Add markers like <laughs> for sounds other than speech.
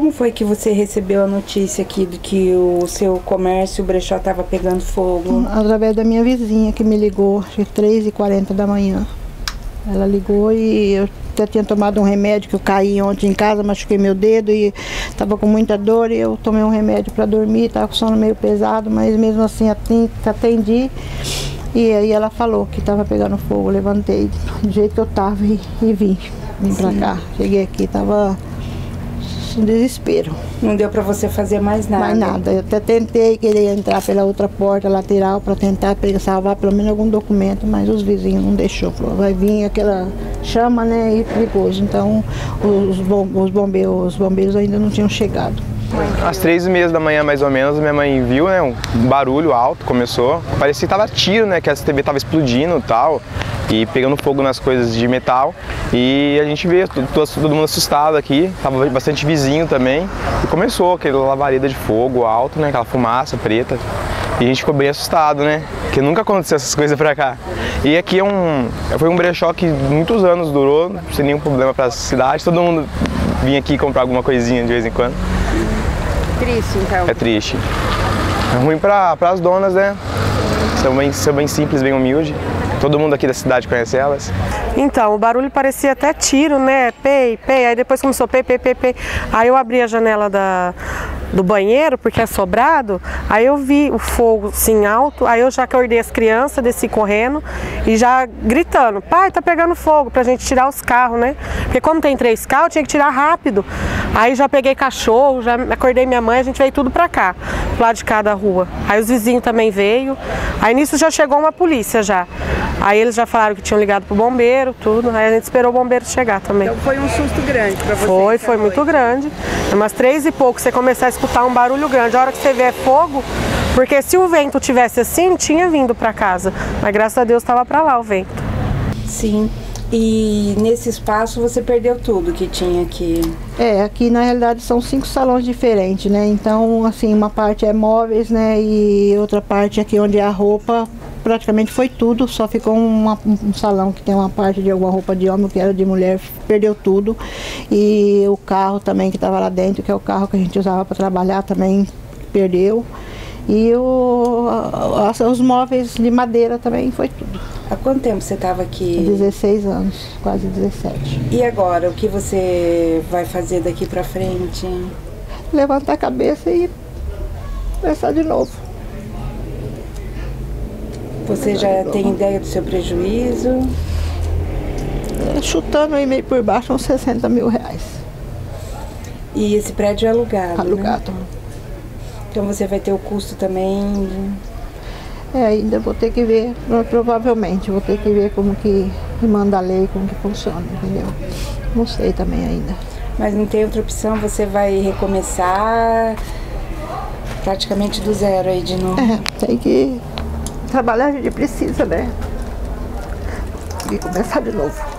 como foi que você recebeu a notícia aqui de que o seu comércio, o brechó, estava pegando fogo? Através da minha vizinha que me ligou, às 3h40 da manhã. Ela ligou e eu até tinha tomado um remédio que eu caí ontem em casa, machuquei meu dedo e estava com muita dor e eu tomei um remédio para dormir, estava com sono meio pesado, mas mesmo assim atendi. E aí ela falou que estava pegando fogo, levantei do jeito que eu estava e, e vim, vim para cá. Cheguei aqui, estava um desespero. Não deu para você fazer mais nada? Mais nada. Eu até tentei querer entrar pela outra porta lateral para tentar salvar pelo menos algum documento, mas os vizinhos não deixou. Falou, vai vir aquela chama, né, e perigoso. Então os, os, bombeiros, os bombeiros ainda não tinham chegado. Às três e meia da manhã, mais ou menos, minha mãe viu, né, um barulho alto, começou. Parecia que tava tiro, né, que a TV tava explodindo e tal e pegando fogo nas coisas de metal. E a gente vê todo, todo mundo assustado aqui, tava bastante vizinho também. E começou aquela lavareda de fogo alto, né? Aquela fumaça preta. E a gente ficou bem assustado, né? Porque nunca aconteceu essas <laughs> coisas pra cá. E aqui é um, foi um brechó que muitos anos durou, sem nenhum problema pra cidade. Todo mundo vinha aqui comprar alguma coisinha de vez em quando. Triste, então. É triste. É ruim para as donas, né? São bem, são bem simples, bem humilde. Todo mundo aqui da cidade conhece elas? Então, o barulho parecia até tiro, né? Pei, pei. Aí depois começou pei, pei, pei, pei. Aí eu abri a janela da, do banheiro, porque é sobrado, aí eu vi o fogo assim alto, aí eu já acordei as crianças, desci correndo e já gritando, pai, tá pegando fogo, pra gente tirar os carros, né? Porque como tem três carros, tinha que tirar rápido. Aí já peguei cachorro, já acordei minha mãe, a gente veio tudo pra cá, pro lado de cada rua. Aí os vizinhos também veio, aí nisso já chegou uma polícia já. Aí eles já falaram que tinham ligado pro bombeiro, tudo, aí a gente esperou o bombeiro chegar também. Então foi um susto grande pra você? Foi, foi muito grande. Umas três e pouco, você começar a escutar um barulho grande. A hora que você vê fogo, porque se o vento tivesse assim, tinha vindo para casa. Mas graças a Deus estava para lá o vento. Sim. E nesse espaço você perdeu tudo que tinha aqui? É, aqui na realidade são cinco salões diferentes, né? Então, assim, uma parte é móveis, né? E outra parte aqui onde é a roupa, praticamente foi tudo, só ficou uma, um salão que tem uma parte de alguma roupa de homem, que era de mulher, perdeu tudo. E o carro também que estava lá dentro, que é o carro que a gente usava para trabalhar, também perdeu. E o, os móveis de madeira também foi tudo. Há quanto tempo você estava aqui? 16 anos, quase 17. E agora, o que você vai fazer daqui para frente? Levantar a cabeça e começar de novo. Você já tem ideia do seu prejuízo? É, chutando aí meio por baixo uns 60 mil reais. E esse prédio é alugado? Né? Alugado. Né? Então você vai ter o custo também? É, ainda vou ter que ver, provavelmente, vou ter que ver como que manda a lei, como que funciona, entendeu? Não sei também ainda. Mas não tem outra opção, você vai recomeçar praticamente do zero aí de novo? É, tem que trabalhar, a gente precisa, né? E começar de novo.